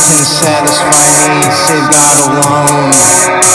can satisfy me, save God alone.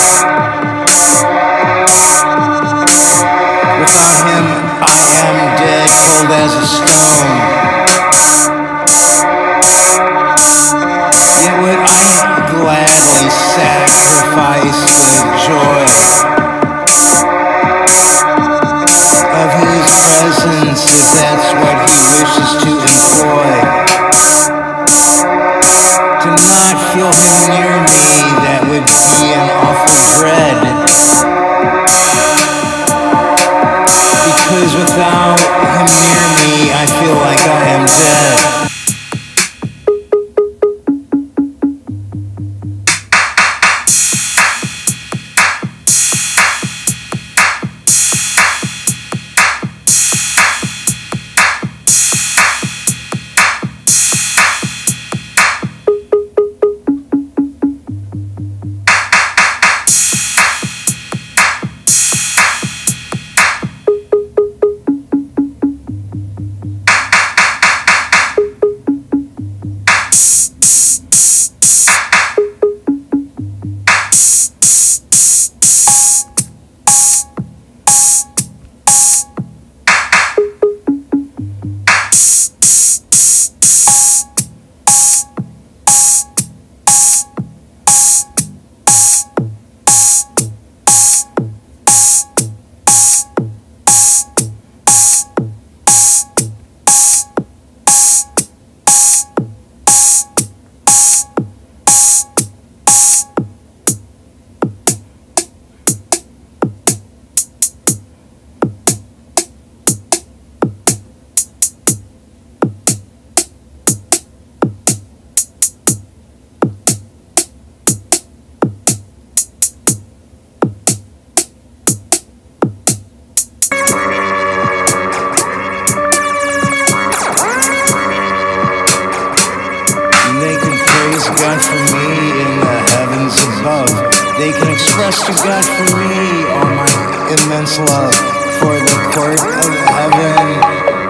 Express to God for me all my immense love for the court of heaven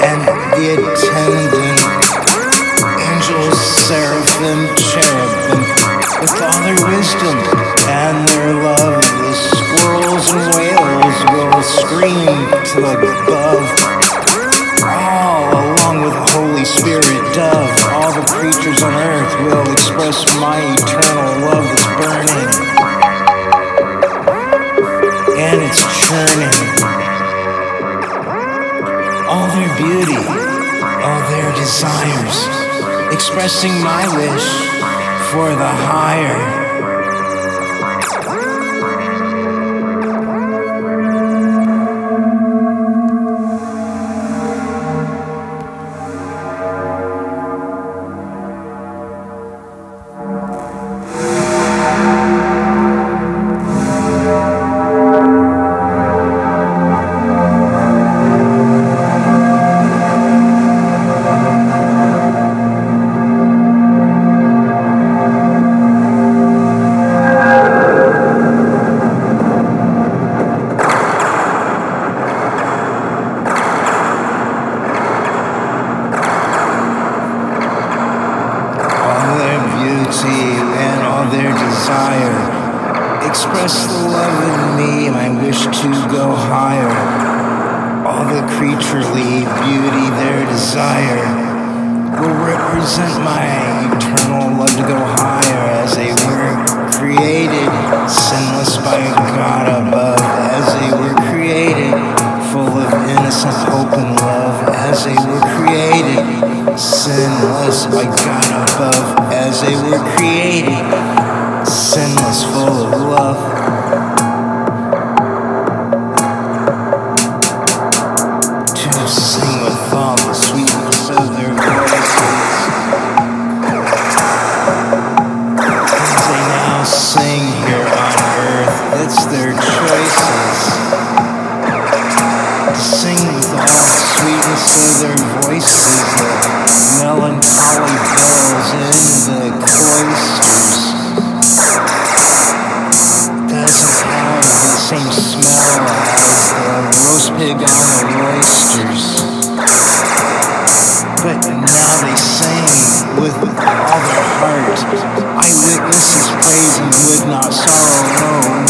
and the attendant angels, seraphim, cherubim, with all their wisdom and their love. The squirrels and whales will scream to above expressing my wish for the higher. Express the love in me, my wish to go higher. All the creaturely beauty, their desire, will represent my eternal love to go higher as they were created, sinless by God above, as they were created, full of innocent hope and love, as they were created, sinless by God above, as they were created, their voices, the melancholy bells in the cloisters. Doesn't have the same smell as the roast pig on the roysters. But now they sing with all their heart. Eyewitnesses praise and would not sorrow no